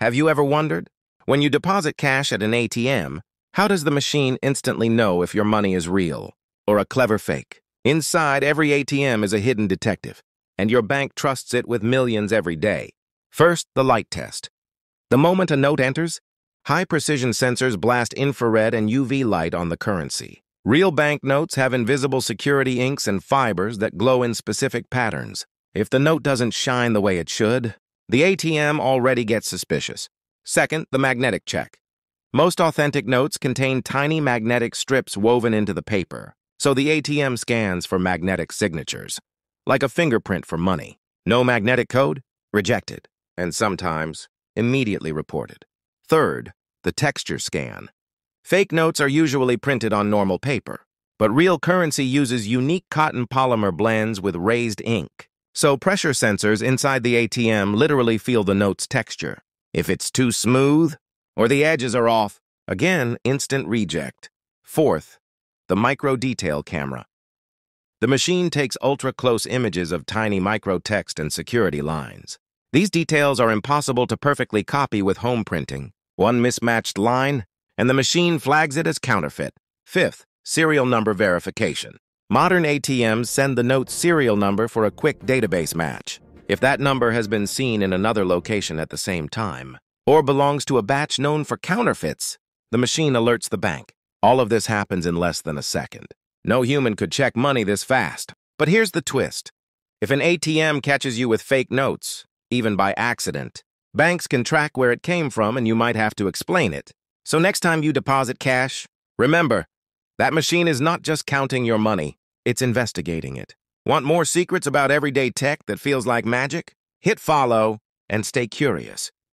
Have you ever wondered? When you deposit cash at an ATM, how does the machine instantly know if your money is real or a clever fake? Inside, every ATM is a hidden detective, and your bank trusts it with millions every day. First, the light test. The moment a note enters, high-precision sensors blast infrared and UV light on the currency. Real banknotes have invisible security inks and fibers that glow in specific patterns. If the note doesn't shine the way it should, the ATM already gets suspicious. Second, the magnetic check. Most authentic notes contain tiny magnetic strips woven into the paper, so the ATM scans for magnetic signatures, like a fingerprint for money. No magnetic code? Rejected, and sometimes immediately reported. Third, the texture scan. Fake notes are usually printed on normal paper, but real currency uses unique cotton polymer blends with raised ink. So pressure sensors inside the ATM literally feel the note's texture. If it's too smooth or the edges are off, again, instant reject. Fourth, the micro detail camera. The machine takes ultra-close images of tiny micro text and security lines. These details are impossible to perfectly copy with home printing. One mismatched line, and the machine flags it as counterfeit. Fifth, serial number verification. Modern ATMs send the note's serial number for a quick database match. If that number has been seen in another location at the same time, or belongs to a batch known for counterfeits, the machine alerts the bank. All of this happens in less than a second. No human could check money this fast. But here's the twist. If an ATM catches you with fake notes, even by accident, banks can track where it came from and you might have to explain it. So next time you deposit cash, remember, that machine is not just counting your money. It's investigating it. Want more secrets about everyday tech that feels like magic? Hit follow and stay curious.